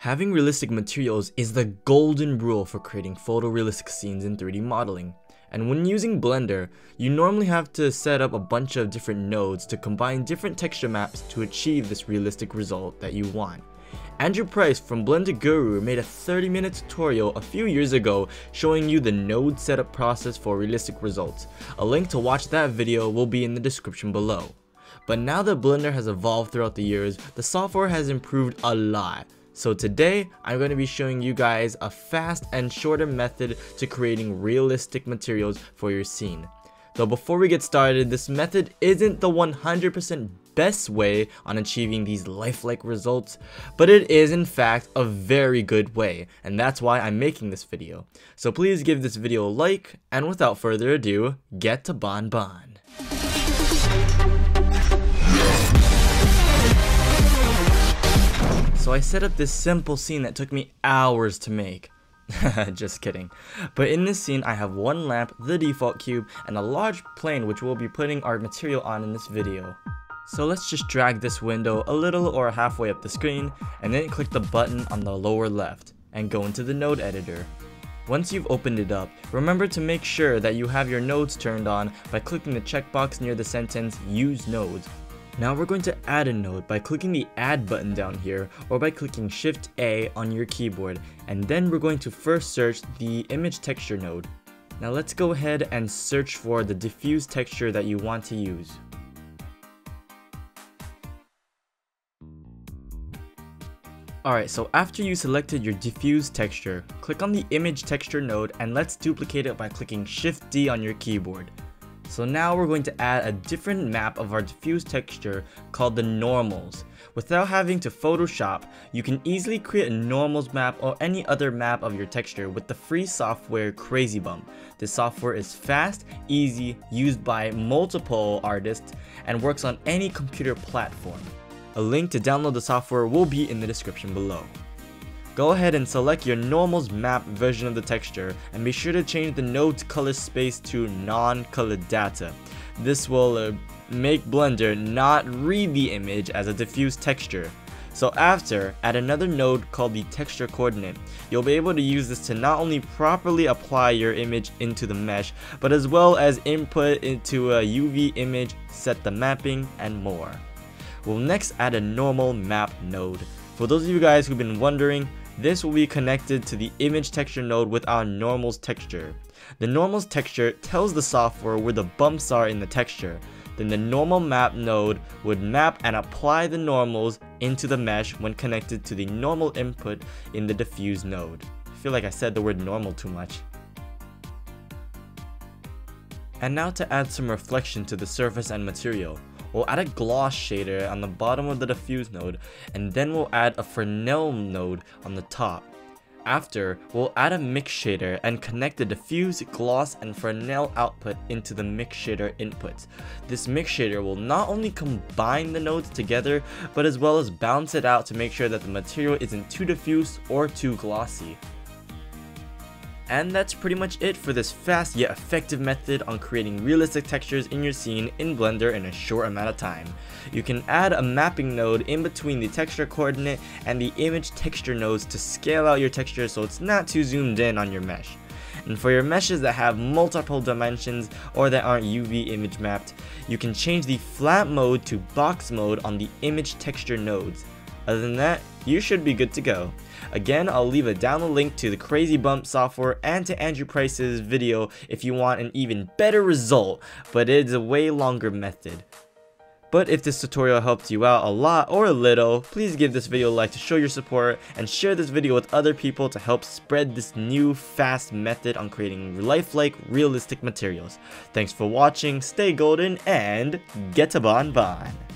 Having realistic materials is the golden rule for creating photorealistic scenes in 3D modeling. And when using Blender, you normally have to set up a bunch of different nodes to combine different texture maps to achieve this realistic result that you want. Andrew Price from Blender Guru made a 30 minute tutorial a few years ago showing you the node setup process for realistic results. A link to watch that video will be in the description below. But now that Blender has evolved throughout the years, the software has improved a lot. So today, I'm going to be showing you guys a fast and shorter method to creating realistic materials for your scene. Though before we get started, this method isn't the 100% best way on achieving these lifelike results, but it is in fact a very good way, and that's why I'm making this video. So please give this video a like, and without further ado, get to Bon Bon. So I set up this simple scene that took me hours to make. Just kidding. But in this scene, I have one lamp, the default cube, and a large plane which we'll be putting our material on in this video. So let's just drag this window a little or halfway up the screen, and then click the button on the lower left, and go into the node editor. Once you've opened it up, remember to make sure that you have your nodes turned on by clicking the checkbox near the sentence Use Nodes now we're going to add a node by clicking the add button down here or by clicking shift A on your keyboard and then we're going to first search the image texture node. Now let's go ahead and search for the diffuse texture that you want to use. Alright, so after you selected your diffuse texture, click on the image texture node and let's duplicate it by clicking shift D on your keyboard. So now we're going to add a different map of our diffuse texture called the normals. Without having to Photoshop, you can easily create a normals map or any other map of your texture with the free software CrazyBump. This software is fast, easy, used by multiple artists, and works on any computer platform. A link to download the software will be in the description below. Go ahead and select your normals map version of the texture and be sure to change the node color space to non-colored data. This will uh, make Blender not read the image as a diffuse texture. So after, add another node called the texture coordinate. You'll be able to use this to not only properly apply your image into the mesh, but as well as input into a UV image, set the mapping, and more. We'll next add a normal map node. For those of you guys who've been wondering, this will be connected to the image texture node with our normals texture. The normals texture tells the software where the bumps are in the texture. Then the normal map node would map and apply the normals into the mesh when connected to the normal input in the diffuse node. I feel like I said the word normal too much. And now to add some reflection to the surface and material. We'll add a gloss shader on the bottom of the diffuse node, and then we'll add a Fresnel node on the top. After, we'll add a mix shader and connect the diffuse, gloss, and Fresnel output into the mix shader inputs. This mix shader will not only combine the nodes together, but as well as balance it out to make sure that the material isn't too diffuse or too glossy. And that's pretty much it for this fast yet effective method on creating realistic textures in your scene in Blender in a short amount of time. You can add a mapping node in between the texture coordinate and the image texture nodes to scale out your texture so it's not too zoomed in on your mesh. And for your meshes that have multiple dimensions or that aren't UV image mapped, you can change the flat mode to box mode on the image texture nodes. Other than that, you should be good to go. Again, I'll leave a download link to the CrazyBump software and to Andrew Price's video if you want an even better result, but it's a way longer method. But if this tutorial helped you out a lot or a little, please give this video a like to show your support and share this video with other people to help spread this new fast method on creating lifelike realistic materials. Thanks for watching, stay golden, and get to Bon Bon!